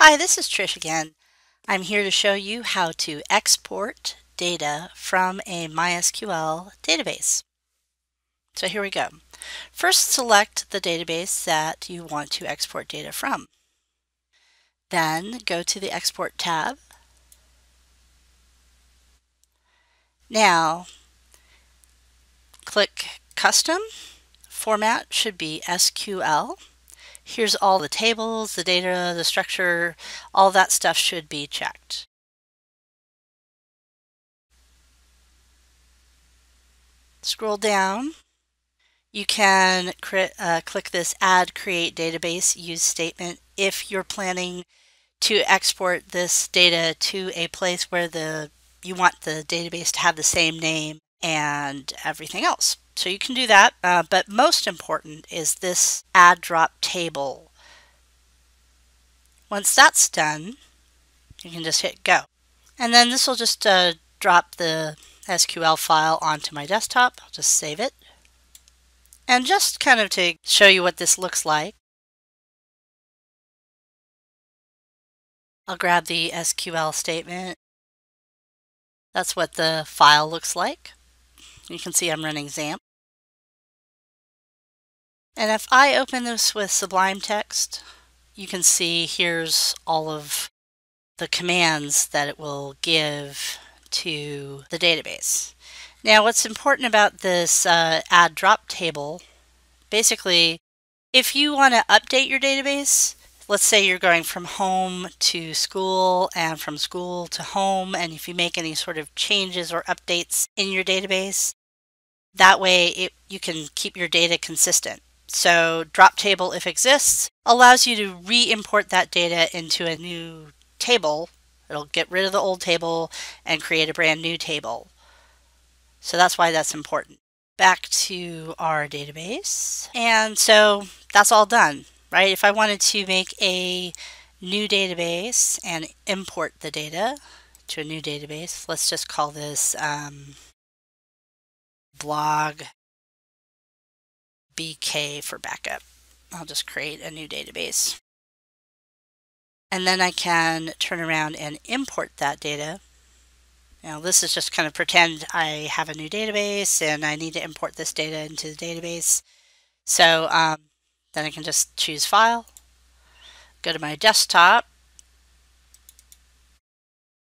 Hi, this is Trish again. I'm here to show you how to export data from a MySQL database. So here we go. First select the database that you want to export data from. Then go to the Export tab. Now click Custom. Format should be SQL. Here's all the tables, the data, the structure, all that stuff should be checked. Scroll down. You can uh, click this Add Create Database Use statement if you're planning to export this data to a place where the you want the database to have the same name and everything else. So you can do that, uh, but most important is this add drop table. Once that's done, you can just hit go. And then this will just uh, drop the SQL file onto my desktop. I'll just save it. And just kind of to show you what this looks like, I'll grab the SQL statement. That's what the file looks like. You can see I'm running XAMPP. And if I open this with Sublime Text, you can see here's all of the commands that it will give to the database. Now what's important about this uh, add drop table, basically if you want to update your database, let's say you're going from home to school and from school to home, and if you make any sort of changes or updates in your database, that way it, you can keep your data consistent. So drop table, if exists, allows you to re-import that data into a new table. It'll get rid of the old table and create a brand new table. So that's why that's important. Back to our database. And so that's all done, right? If I wanted to make a new database and import the data to a new database, let's just call this um, blog BK for backup. I'll just create a new database. And then I can turn around and import that data. Now this is just kind of pretend I have a new database and I need to import this data into the database. So um, then I can just choose File, go to my desktop,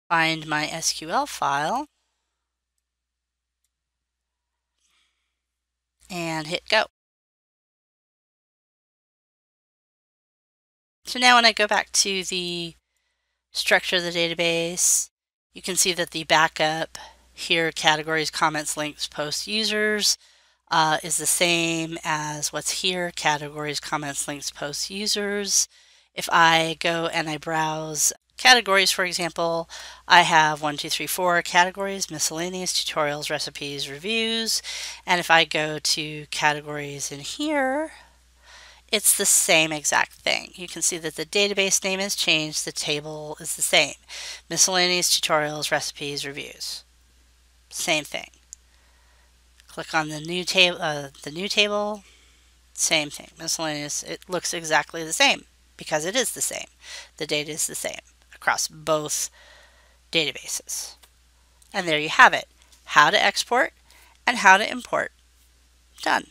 find my SQL file, and hit Go. So now when I go back to the structure of the database, you can see that the backup here, categories, comments, links, posts, users, uh, is the same as what's here, categories, comments, links, posts, users. If I go and I browse categories, for example, I have one, two, three, four categories, miscellaneous, tutorials, recipes, reviews. And if I go to categories in here, it's the same exact thing. You can see that the database name has changed, the table is the same. Miscellaneous tutorials, recipes, reviews. Same thing. Click on the new table, uh, the new table, same thing. Miscellaneous, it looks exactly the same because it is the same. The data is the same across both databases. And there you have it. How to export and how to import. Done.